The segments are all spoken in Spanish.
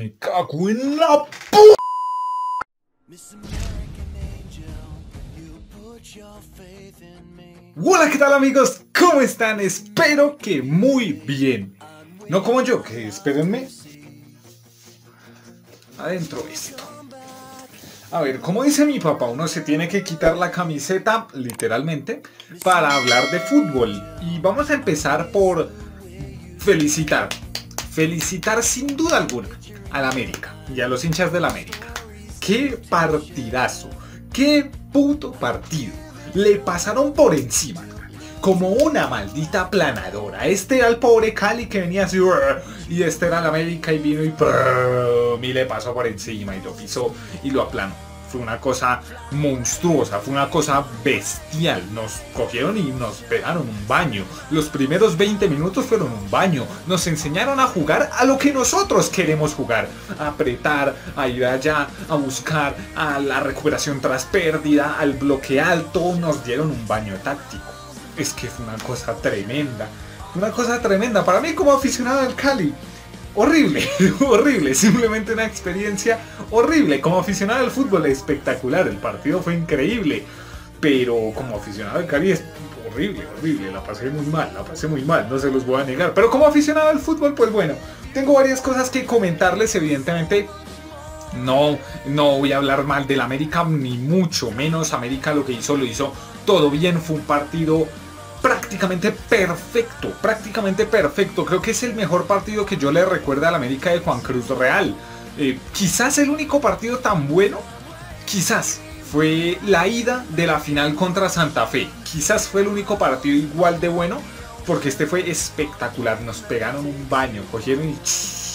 Me cago en la p... Hola, ¿qué tal amigos? ¿Cómo están? Espero que muy bien. No como yo, que espérenme. Adentro esto. A ver, como dice mi papá, uno se tiene que quitar la camiseta, literalmente, para hablar de fútbol. Y vamos a empezar por felicitar. Felicitar sin duda alguna al América y a los hinchas del América. ¡Qué partidazo! ¡Qué puto partido! Le pasaron por encima como una maldita planadora. Este era el pobre Cali que venía así y este era el América y vino y, y le pasó por encima y lo pisó y lo aplanó fue una cosa monstruosa, fue una cosa bestial. Nos cogieron y nos pegaron un baño. Los primeros 20 minutos fueron un baño. Nos enseñaron a jugar a lo que nosotros queremos jugar. A apretar, a ir allá, a buscar, a la recuperación tras pérdida, al bloque alto. Nos dieron un baño táctico. Es que fue una cosa tremenda. Una cosa tremenda. Para mí como aficionado al Cali horrible, horrible, simplemente una experiencia horrible. Como aficionado al fútbol espectacular, el partido fue increíble, pero como aficionado al Cali es horrible, horrible, la pasé muy mal, la pasé muy mal, no se los voy a negar. Pero como aficionado al fútbol, pues bueno, tengo varias cosas que comentarles, evidentemente. No, no voy a hablar mal del América, ni mucho menos. América lo que hizo, lo hizo todo bien. Fue un partido prácticamente perfecto, prácticamente perfecto. Creo que es el mejor partido que yo le recuerdo al América de Juan Cruz Real. Eh, quizás el único partido tan bueno, quizás fue la ida de la final contra Santa Fe. Quizás fue el único partido igual de bueno, porque este fue espectacular. Nos pegaron un baño, cogieron y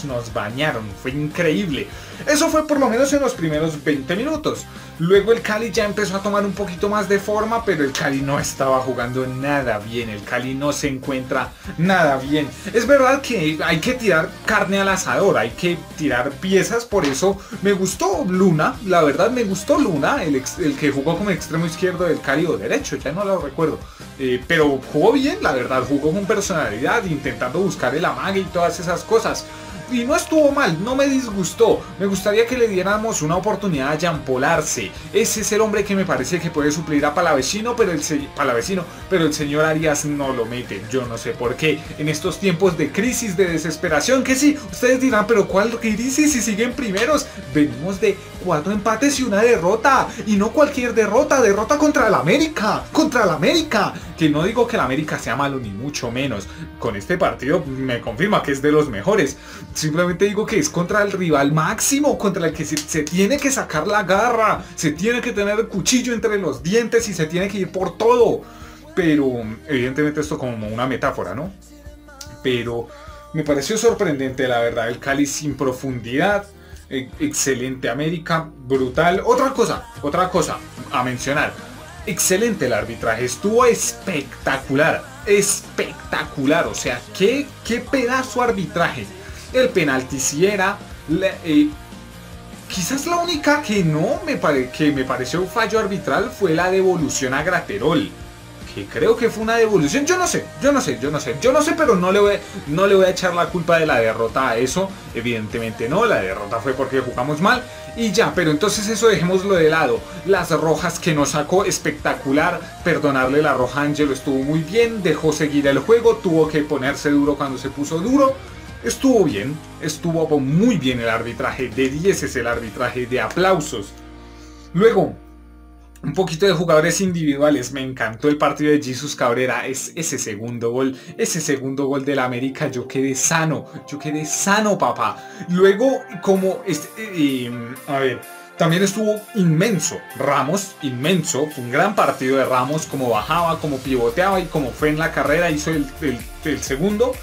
nos bañaron. Fue increíble. Eso fue por lo menos en los primeros 20 minutos. Luego el Cali ya empezó a tomar un poquito más de forma, pero el Cali no estaba jugando nada bien. El Cali no se encuentra nada bien. Es verdad que hay que tirar carne al asador, hay que tirar piezas. Por eso me gustó Luna. La verdad me gustó Luna, el, el que jugó como extremo izquierdo del Cali o derecho, ya no lo recuerdo. Eh, pero jugó bien, la verdad, jugó con personalidad, intentando buscar el amague y todas esas cosas y no estuvo mal, no me disgustó. Me gustaría que le diéramos una oportunidad a Jean Polarse. Ese es el hombre que me parece que puede suplir a Palavecino, pero el, Palavecino, pero el señor Arias no lo mete. Yo no sé por qué. En estos tiempos de crisis, de desesperación, que sí, ustedes dirán, pero ¿cuál crisis si siguen primeros? Venimos de cuatro empates y una derrota. Y no cualquier derrota, derrota contra el América. Contra el América. Que no digo que el América sea malo, ni mucho menos. Con este partido me confirma que es de los mejores. Simplemente digo que es contra el rival máximo, contra el que se, tiene que sacar la garra. Se tiene que tener el cuchillo entre los dientes y se tiene que ir por todo. Pero evidentemente esto como una metáfora, ¿no? Pero me pareció sorprendente, la verdad, el Cali sin profundidad e, excelente América, brutal. Otra cosa, otra cosa a mencionar. Excelente el arbitraje, estuvo espectacular, espectacular. O sea, qué, qué pedazo arbitraje. El penalti si era... Eh, quizás la única que no me, que me pareció un fallo arbitral fue la devolución a Graterol que creo que fue una devolución. Yo no sé, yo no sé, yo no sé, yo no sé, pero no le voy, no le voy a echar la culpa de la derrota a eso. Evidentemente no, la derrota fue porque jugamos mal y ya, pero entonces eso dejémoslo de lado. Las rojas que nos sacó espectacular, perdonarle la roja Angelo estuvo muy bien, dejó seguir el juego, tuvo que ponerse duro cuando se puso duro. Estuvo bien, estuvo muy bien el arbitraje, de 10 es el arbitraje de aplausos. Luego, un poquito de jugadores individuales. Me encantó el partido de Jesus Cabrera. Es ese segundo gol. Ese segundo gol del América. Yo quedé sano. Yo quedé sano, papá. Luego, como... Este, eh, a ver. También estuvo inmenso. Ramos, inmenso. Fue un gran partido de Ramos. Como bajaba, como pivoteaba y como fue en la carrera. Hizo el, el segundo.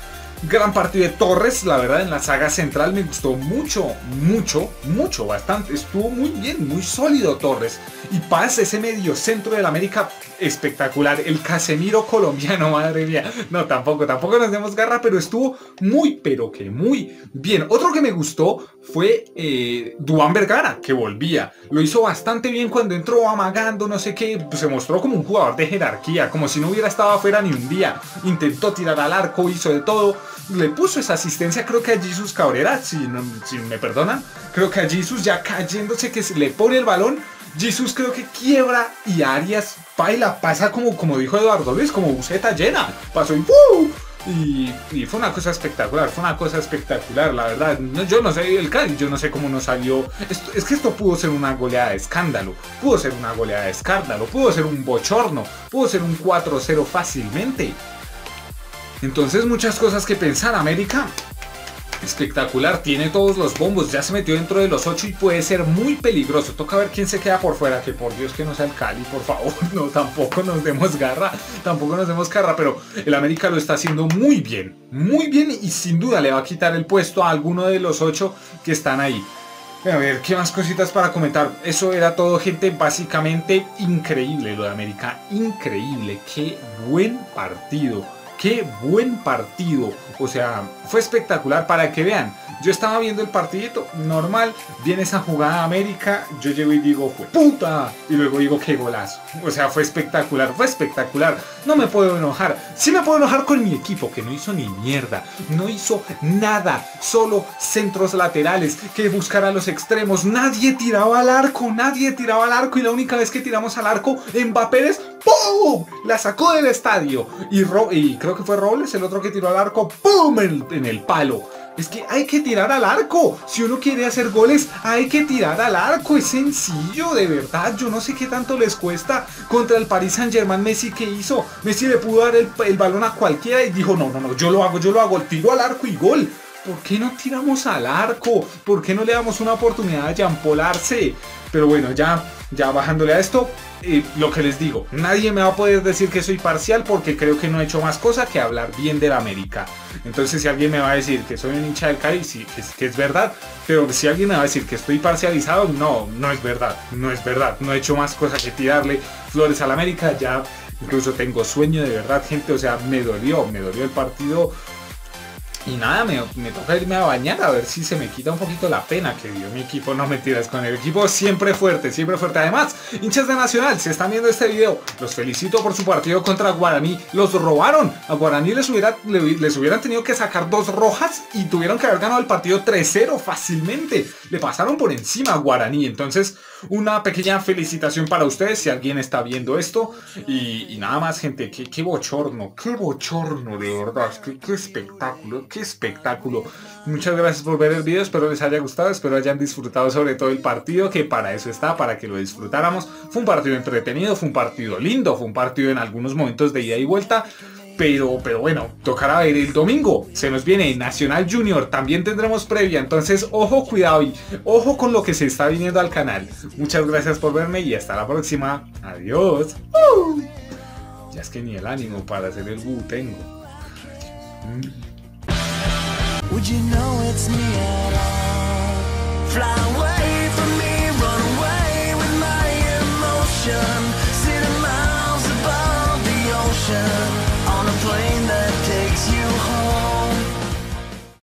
Gran partido de Torres, la verdad, en la saga central me gustó mucho, mucho, mucho, bastante. Estuvo muy bien, muy sólido Torres. Y Paz, ese medio centro del América, espectacular. El Casemiro colombiano, madre mía. No, tampoco, tampoco nos demos garra, pero estuvo muy, pero que muy bien. Otro que me gustó fue eh, Vergara, que volvía. Lo hizo bastante bien cuando entró amagando, no sé qué. se mostró como un jugador de jerarquía, como si no hubiera estado afuera ni un día. Intentó tirar al arco, hizo de todo le puso esa asistencia, creo que a Jesus Cabrera, si, si me perdonan, creo que a Jesus ya cayéndose que se le pone el balón, Jesus creo que quiebra y Arias baila, pasa como, como dijo Eduardo Luis, como buceta llena, pasó y ¡uh! Y, fue una cosa espectacular, fue una cosa espectacular, la verdad. yo no sé, el Cali, yo no sé cómo no salió. es que esto pudo ser una goleada de escándalo, pudo ser una goleada de escándalo, pudo ser un bochorno, pudo ser un 4-0 fácilmente. Entonces, muchas cosas que pensar, América. Espectacular, tiene todos los bombos, ya se metió dentro de los 8 y puede ser muy peligroso. Toca ver quién se queda por fuera, que por Dios que no sea el Cali, por favor. No, tampoco nos demos garra, tampoco nos demos garra, pero el América lo está haciendo muy bien, muy bien y sin duda le va a quitar el puesto a alguno de los 8 que están ahí. A ver, ¿qué más cositas para comentar? Eso era todo, gente. Básicamente increíble lo de América. Increíble. Qué buen partido. Qué buen partido. O sea, fue espectacular para que vean. Yo estaba viendo el partidito normal, viene esa jugada América, yo llego y digo, fue puta, y luego digo, qué golazo. O sea, fue espectacular, fue espectacular. No me puedo enojar. Sí me puedo enojar con mi equipo, que no hizo ni mierda, no hizo nada, solo centros laterales, que buscar a los extremos. Nadie tiraba al arco, nadie tiraba al arco, y la única vez que tiramos al arco, Mbappé es ¡pum! La sacó del estadio. Y, creo que fue Robles el otro que tiró al arco, ¡pum! en el palo. Es que hay que tirar al arco. Si uno quiere hacer goles, hay que tirar al arco. Es sencillo, de verdad. Yo no sé qué tanto les cuesta contra el Paris Saint Germain Messi que hizo. Messi le pudo dar el, el balón a cualquiera y dijo, no, no, no, yo lo hago, yo lo hago. Tiro al arco y gol. ¿Por qué no tiramos al arco? ¿Por qué no le damos una oportunidad a Jean? Pero bueno, ya, ya bajándole a esto, eh, lo que les digo, nadie me va a poder decir que soy parcial porque creo que no he hecho más cosa que hablar bien de la América. Entonces si alguien me va a decir que soy un hincha del Cali, sí, que, que es verdad, pero si alguien me va a decir que estoy parcializado, no, no es verdad, no es verdad. No he hecho más cosa que tirarle flores a la América, ya incluso tengo sueño de verdad, gente, o sea, me dolió, me dolió el partido y nada, me, toca irme a bañar a ver si se me quita un poquito la pena que dio mi equipo. No mentiras, con el equipo siempre fuerte, siempre fuerte. Además, hinchas de Nacional, si están viendo este video, los felicito por su partido contra Guaraní. Los robaron. A Guaraní les, hubiera, les hubieran tenido que sacar dos rojas y tuvieron que haber ganado el partido 3-0 fácilmente. Le pasaron por encima a Guaraní. Entonces, una pequeña felicitación para ustedes si alguien está viendo esto. Y, nada más, gente, qué, qué, bochorno, qué bochorno, de verdad. Qué, qué espectáculo qué espectáculo. Muchas gracias por ver el video, espero les haya gustado, espero hayan disfrutado sobre todo el partido, que para eso está, para que lo disfrutáramos. Fue un partido entretenido, fue un partido lindo, fue un partido en algunos momentos de ida y vuelta. Pero, pero bueno, tocará ver el domingo. Se nos viene Nacional Junior. También tendremos previa. Entonces, ojo, cuidado y ojo con lo que se está viniendo al canal. Muchas gracias por verme y hasta la próxima. Adiós. Ya es que ni el ánimo para hacer el bu tengo. Would you know it's me at all?